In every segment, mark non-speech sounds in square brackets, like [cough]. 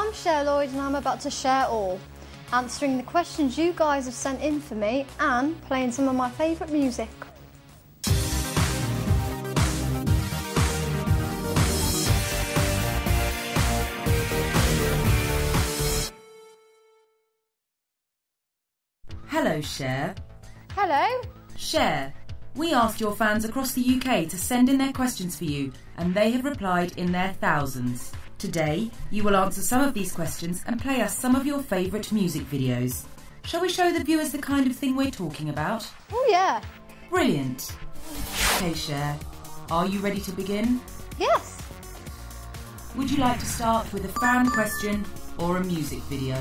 I'm Cher Lloyd and I'm about to share all, answering the questions you guys have sent in for me and playing some of my favourite music. Hello, Cher. Hello. Cher, we asked your fans across the UK to send in their questions for you, and they have replied in their thousands. Today, you will answer some of these questions and play us some of your favourite music videos. Shall we show the viewers the kind of thing we're talking about? Oh yeah. Brilliant. Okay, Cher, are you ready to begin? Yes. Would you like to start with a fan question or a music video?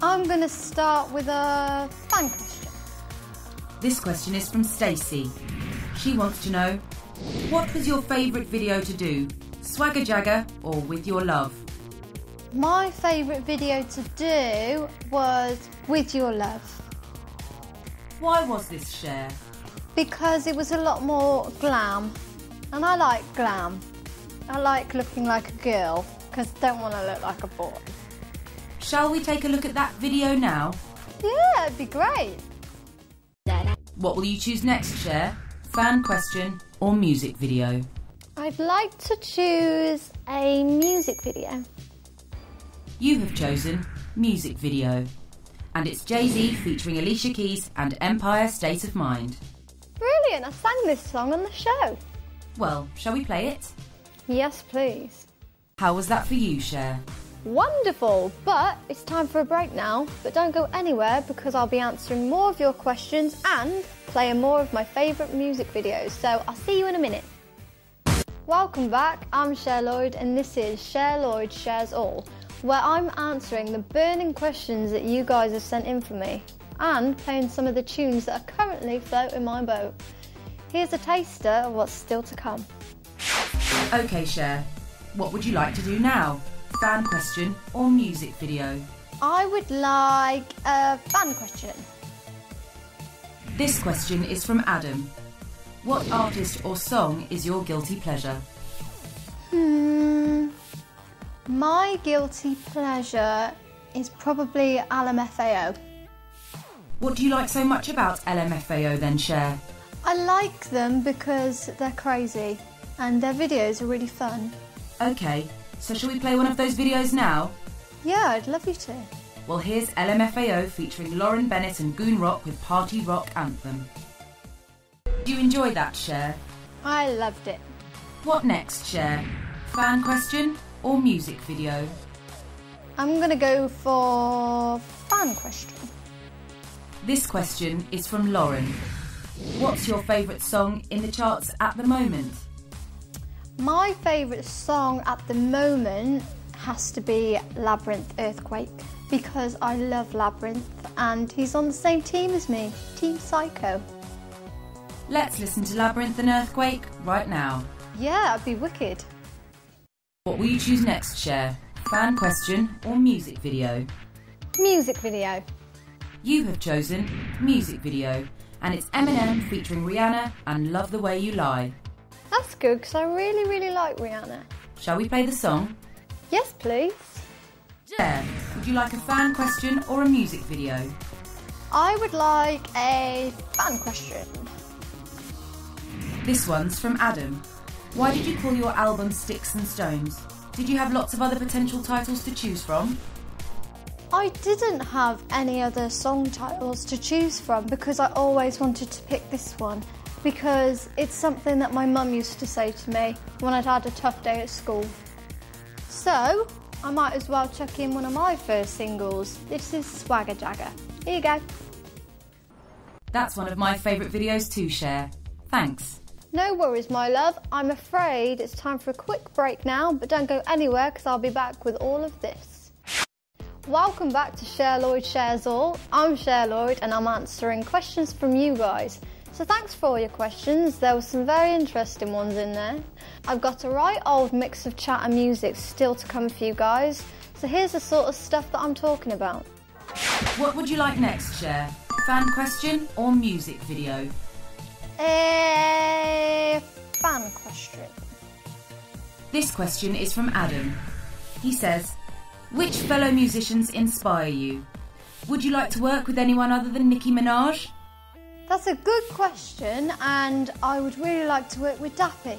I'm going to start with a fan question. This question is from Stacey. She wants to know what was your favourite video to do? Swagger Jagger or With Your Love? My favourite video to do was With Your Love Why was this Cher? because it was a lot more glam and I like glam. I like looking like a girl because I don't want to look like a boy. Shall we take a look at that video now? Yeah, it'd be great. What will you choose next, Cher? Fan question or music video? I'd like to choose a music video. You have chosen music video. And it's Jay Z featuring Alicia Keys and Empire State of Mind. Brilliant, I sang this song on the show. Well, shall we play it? Yes, please. How was that for you, Cher? Wonderful, but it's time for a break now. But don't go anywhere because I'll be answering more of your questions and playing more of my favourite music videos. So I'll see you in a minute. Welcome back, I'm Cher Lloyd and this is Cher Lloyd Shares All, where I'm answering the burning questions that you guys have sent in for me and playing some of the tunes that are currently floating my boat. Here's a taster of what's still to come. Okay, Cher. What would you like to do now? Fan question or music video? I would like a fan question. This question is from Adam. What artist or song is your guilty pleasure? Hmm. My guilty pleasure is probably LMFAO. What do you like so much about LMFAO then, Cher? I like them because they're crazy and their videos are really fun. Okay, so shall we play one of those videos now? Yeah, I'd love you to. Well, here's LMFAO featuring Lauren Bennett and GoonRock with Party Rock Anthem. Do you enjoy that, Cher? I loved it. What next, Cher? Fan question or music video? I'm gonna go for fan question. This question is from Lauren. What's your favourite song in the charts at the moment? My favourite song at the moment has to be Labrinth Earthquake because I love Labrinth and he's on the same team as me, Team Syco. Let's listen to Labrinth and Earthquake right now. Yeah, it'd be wicked. What will you choose next, Cher? Fan question or music video? Music video. You have chosen music video, and it's Eminem featuring Rihanna and Love the Way You Lie. That's good because I really, really like Rihanna. Shall we play the song? Yes, please. Cher, would you like a fan question or a music video? I would like a fan question. This one's from Adam. Why did you call your album Sticks and Stones? Did you have lots of other potential titles to choose from? I didn't have any other song titles to choose from because I always wanted to pick this one because it's something that my mum used to say to me when I'd had a tough day at school. So, I might as well chuck in one of my first singles. This is Swagger Jagger. Here you go. That's one of my favourite videos to share. Thanks. No worries, my love. I'm afraid it's time for a quick break now, but don't go anywhere because I'll be back with all of this. Welcome back to Cher Lloyd Shares All. I'm Cher Lloyd and I'm answering questions from you guys. So thanks for all your questions. There were some very interesting ones in there. I've got a right old mix of chat and music still to come for you guys. So here's the sort of stuff that I'm talking about. What would you like next, Cher? Fan question or music video? A fan question. This question is from Adam. He says, Which fellow musicians inspire you? Would you like to work with anyone other than Nicki Minaj? That's a good question, and I would really like to work with Dappy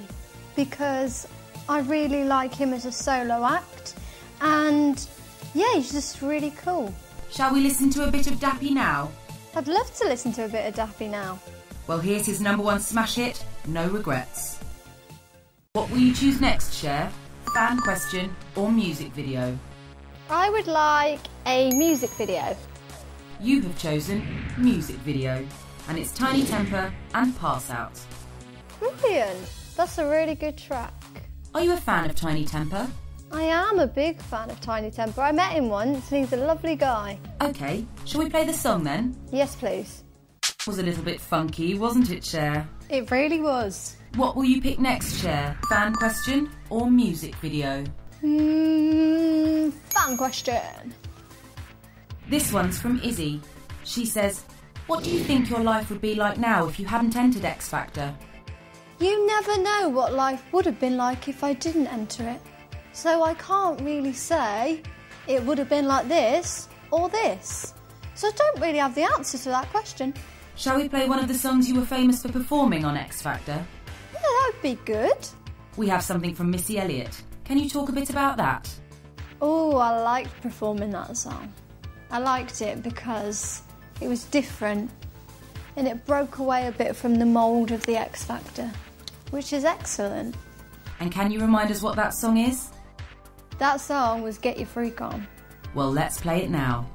because I really like him as a solo act, and yeah, he's just really cool. Shall we listen to a bit of Dappy now? I'd love to listen to a bit of Dappy now. Well, here's his number one smash hit, No Regrets. What will you choose next, Cher? Fan question or music video? I would like a music video. You have chosen music video, and it's Tinie Tempah and Pass Out. Brilliant! That's a really good track. Are you a fan of Tinie Tempah? I am a big fan of Tinie Tempah. I met him once and he's a lovely guy. Okay, shall we play the song then? Yes, please. Was a little bit funky, wasn't it, Cher? It really was. What will you pick next, Cher? Fan question or music video? Hmm, fan question. This one's from Izzy. She says, What do you think your life would be like now if you hadn't entered X Factor? You never know what life would have been like if I didn't enter it. So I can't really say it would have been like this or this. So I don't really have the answer to that question. Shall we play one of the songs you were famous for performing on X Factor? Yeah, that would be good. We have something from Missy Elliott. Can you talk a bit about that? Oh, I liked performing that song. I liked it because it was different and it broke away a bit from the mould of the X Factor, which is excellent. And can you remind us what that song is? That song was Get Your Freak On. Well, let's play it now.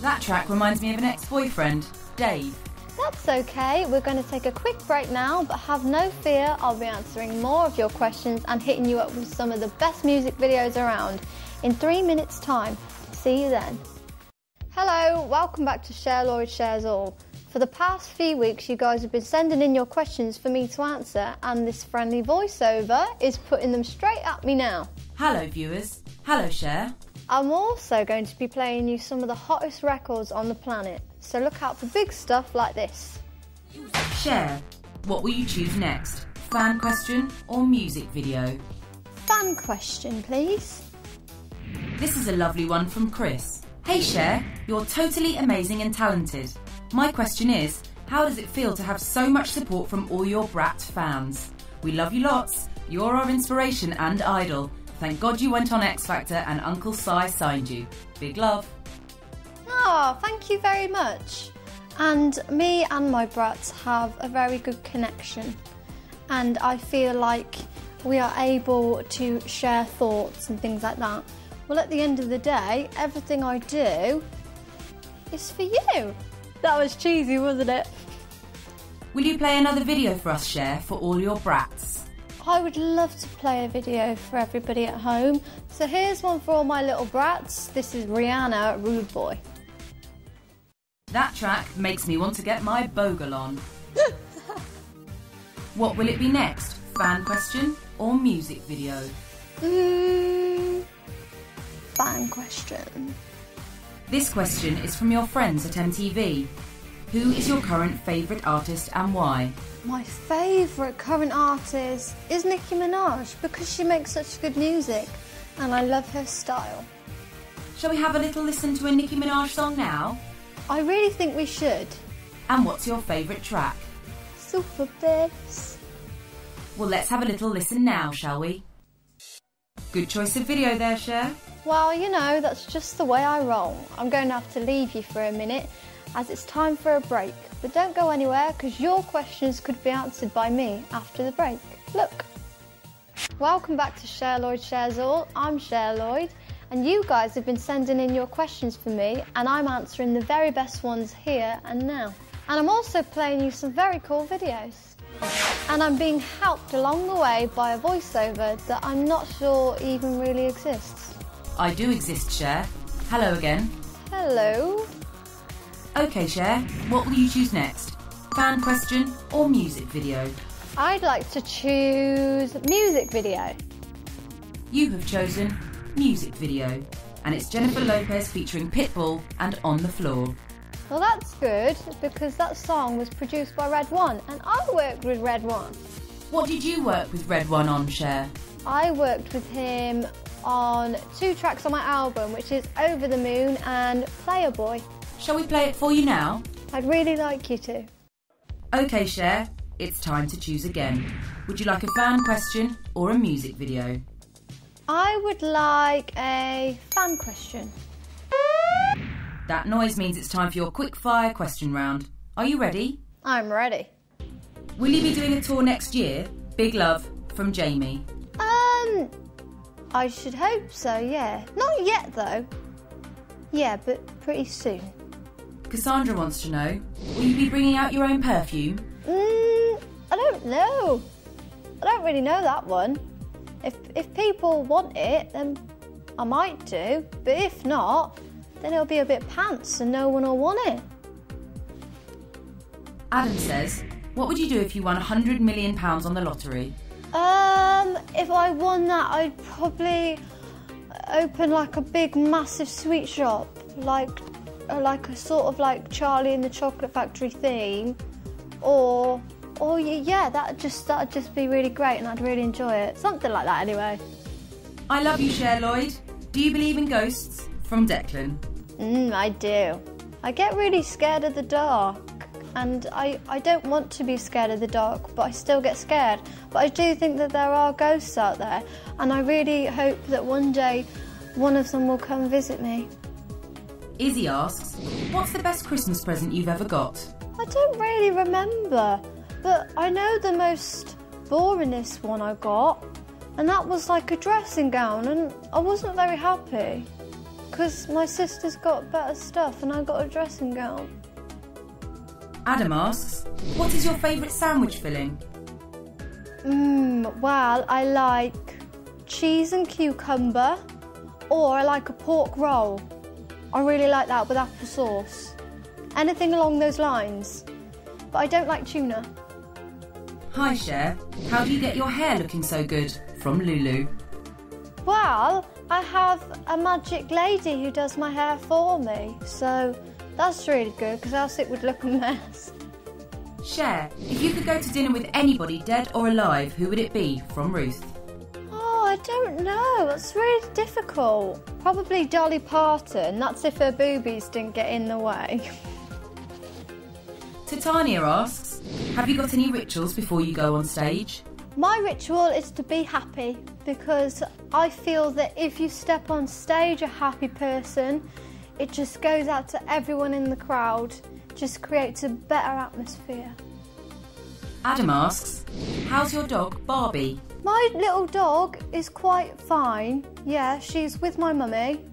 That track reminds me of an ex boyfriend, Dave. That's okay, we're going to take a quick break now, but have no fear, I'll be answering more of your questions and hitting you up with some of the best music videos around in three minutes' time. See you then. Hello, welcome back to Cher Lloyd Shares All. For the past few weeks, you guys have been sending in your questions for me to answer, and this friendly voiceover is putting them straight at me now. Hello, viewers. Hello, Cher. I'm also going to be playing you some of the hottest records on the planet, so look out for big stuff like this. Cher. what will you choose next? Fan question or music video? Fan question, please. This is a lovely one from Chris. Hey Cher, you're totally amazing and talented. My question is, how does it feel to have so much support from all your Brat fans? We love you lots. You're our inspiration and idol. Thank God you went on X Factor and Uncle Si signed you. Big love. Oh, thank you very much. And me and my brats have a very good connection, and I feel like we are able to share thoughts and things like that. Well, at the end of the day, everything I do is for you. That was cheesy, wasn't it? Will you play another video for us, Cher, for all your brats? I would love to play a video for everybody at home. So here's one for all my little brats. This is Rihanna, Rude Boy. That track makes me want to get my bogle on. [laughs] what will it be next? Fan question or music video? Mm, fan question. This question is from your friends at MTV. Who is your current favourite artist and why? My favourite current artist is Nicki Minaj because she makes such good music and I love her style. Shall we have a little listen to a Nicki Minaj song now? I really think we should. And what's your favourite track? Super Bass. Well, let's have a little listen now, shall we? Good choice of video there, Cher. Well, you know, that's just the way I roll. I'm going to have to leave you for a minute as it's time for a break. But don't go anywhere because your questions could be answered by me after the break. Look. Welcome back to Cher Lloyd Shares All. I'm Cher Lloyd, and you guys have been sending in your questions for me, and I'm answering the very best ones here and now. And I'm also playing you some very cool videos. And I'm being helped along the way by a voiceover that I'm not sure even really exists. I do exist, Cher. Hello again. Hello. Okay, Cher, what will you choose next? Fan question or music video? I'd like to choose music video. You have chosen music video, and it's Jennifer Lopez featuring Pitbull and On the Floor. Well, that's good because that song was produced by Red One, and I worked with Red One. What did you work with Red One on, Cher? I worked with him on two tracks on my album, which is Over the Moon and Playa Boi. Shall we play it for you now? I'd really like you to. Okay, Cher, it's time to choose again. Would you like a fan question or a music video? I would like a fan question. That noise means it's time for your quick fire question round. Are you ready? I'm ready. Will you be doing a tour next year? Big love from Jamie. Um, I should hope so, yeah. Not yet though. Yeah, but pretty soon. Cassandra wants to know Will you be bringing out your own perfume? Mm, I don't know. I don't really know that one. If if people want it, then I might do. But if not, then it'll be a bit pants and no one will want it. Adam says, What would you do if you won £100 million on the lottery? Um, if I won that, I'd probably open like a big, massive sweet shop, like uh, like a sort of like Charlie and the Chocolate Factory theme, or y- yeah, that just that'd just be really great, and I'd really enjoy it. Something like that, anyway. I love you, Cher Lloyd. Do you believe in ghosts? From Declan. Mm, I do. I get really scared of the dark. And I, I don't want to be scared of the dark, but I still get scared. But I do think that there are ghosts out there, and I really hope that one day one of them will come visit me. Izzy asks, What's the best Christmas present you've ever got? I don't really remember, but I know the most boringest one I got, and that was like a dressing gown, and I wasn't very happy because my sister's got better stuff, and I got a dressing gown. Adam asks, What is your favourite sandwich filling? Mmm, well, I like cheese and cucumber, or I like a pork roll. I really like that with applesauce. Anything along those lines. But I don't like tuna. Hi, Cher. How do you get your hair looking so good? From Lulu. Well, I have a magic lady who does my hair for me, so that's really good because else it would look a mess. Cher, if you could go to dinner with anybody, dead or alive, who would it be? From Ruth. Oh, I don't know. That's really difficult. Probably Dolly Parton. That's if her boobies didn't get in the way. Titania asks, Have you got any rituals before you go on stage? My ritual is to be happy because I feel that if you step on stage a happy person, it just goes out to everyone in the crowd, just creates a better atmosphere. Adam asks, How's your dog, Barbie? My little dog is quite fine. Yeah, she's with my mummy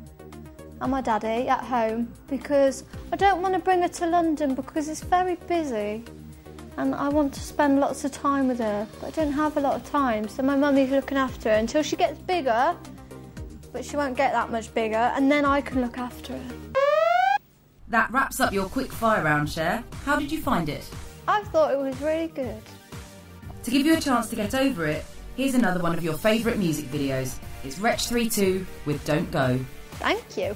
and my daddy at home because I don't want to bring her to London because it's very busy and I want to spend lots of time with her, but I don't have a lot of time. So my mummy's looking after her until she gets bigger, but she won't get that much bigger, and then I can look after her. That wraps up your quick fire round, Cher. How did you find it? I thought it was really good. To give you a chance to get over it, here's another one of your favourite music videos. It's Wretch32 with Don't Go. Thank you.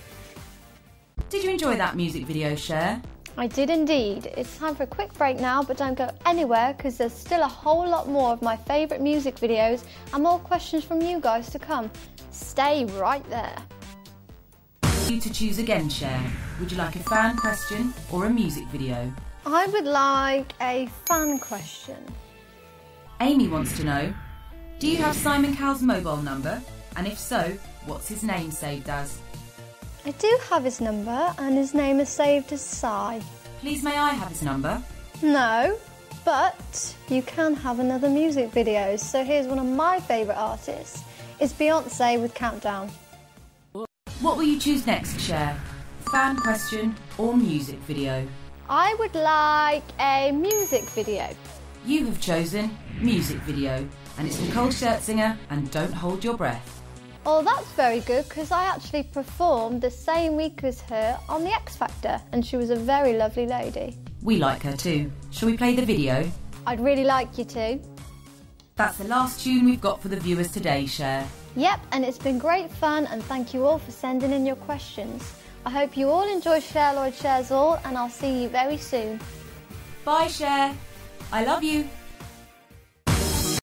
Did you enjoy that music video, Cher? I did indeed. It's time for a quick break now, but don't go anywhere because there's still a whole lot more of my favourite music videos and more questions from you guys to come. Stay right there. You to choose again, Cher. Would you like a fan question or a music video? I would like a fan question. Amy wants to know Do you have Simon Cowell's mobile number? And if so, what's his name saved as? I do have his number, and his name is saved as Sai. Please may I have his number? No, but you can have another music video. So here's one of my favourite artists. It's Beyonce with Countdown. What will you choose next, Cher? Fan question or music video? I would like a music video. You have chosen music video, and it's Nicole Scherzinger and Don't Hold Your Breath. Oh, that's very good because I actually performed the same week as her on The X Factor, and she was a very lovely lady. We like her too. Shall we play the video? I'd really like you to. That's the last tune we've got for the viewers today, Cher. Yep, and it's been great fun, and thank you all for sending in your questions. I hope you all enjoy Cher Lloyd Shares All, and I'll see you very soon. Bye, Cher. I love you.